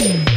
Bye.